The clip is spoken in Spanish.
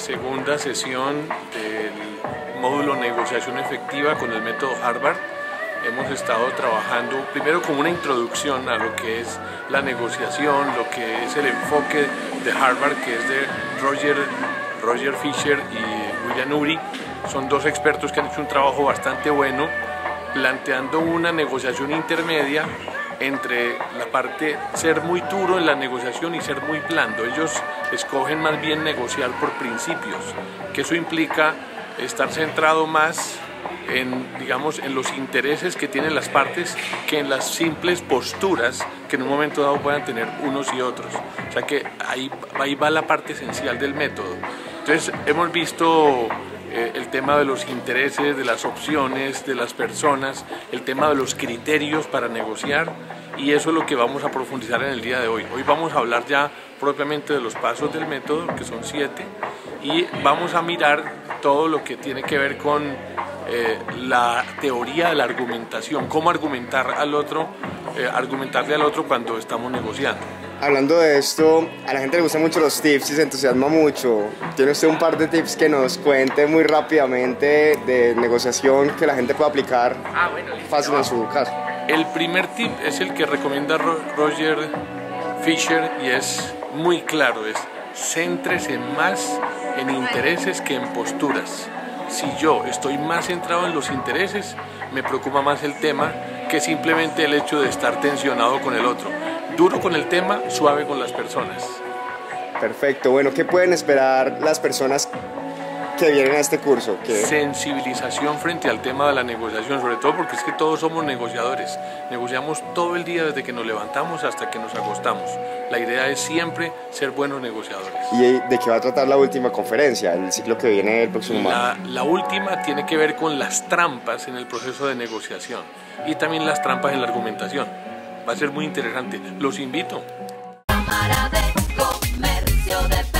segunda sesión del módulo negociación efectiva con el método Harvard. Hemos estado trabajando primero con una introducción a lo que es la negociación, lo que es el enfoque de Harvard, que es de Roger, Roger Fisher y William Uri. Son dos expertos que han hecho un trabajo bastante bueno planteando una negociación intermedia entre la parte ser muy duro en la negociación y ser muy blando. Ellos escogen más bien negociar por principios, que eso implica estar centrado más en, digamos, en los intereses que tienen las partes que en las simples posturas que en un momento dado puedan tener unos y otros. O sea que ahí, ahí va la parte esencial del método. Entonces hemos visto eh, el tema de los intereses, de las opciones, de las personas, el tema de los criterios para negociar y eso es lo que vamos a profundizar en el día de hoy. Hoy vamos a hablar ya propiamente de los pasos del método, que son siete, y vamos a mirar todo lo que tiene que ver con eh, la teoría de la argumentación, cómo argumentar al otro, eh, argumentarle al otro cuando estamos negociando. Hablando de esto, a la gente le gustan mucho los tips y se entusiasma mucho. ¿Tiene usted un par de tips que nos cuente muy rápidamente de negociación que la gente pueda aplicar ah, fácil en su caso? El primer tip es el que recomienda Roger Fisher y es muy claro, es céntrese más en intereses que en posturas. Si yo estoy más centrado en los intereses, me preocupa más el tema que simplemente el hecho de estar tensionado con el otro duro con el tema, suave con las personas. Perfecto, bueno, ¿qué pueden esperar las personas que vienen a este curso? Sensibilización frente al tema de la negociación, sobre todo porque es que todos somos negociadores. Negociamos todo el día desde que nos levantamos hasta que nos acostamos. La idea es siempre ser buenos negociadores. ¿Y de qué va a tratar la última conferencia, el ciclo que viene el próximo la, La última tiene que ver con las trampas en el proceso de negociación y también las trampas en la argumentación. Va a ser muy interesante. Los invito. Cámara de Comercio de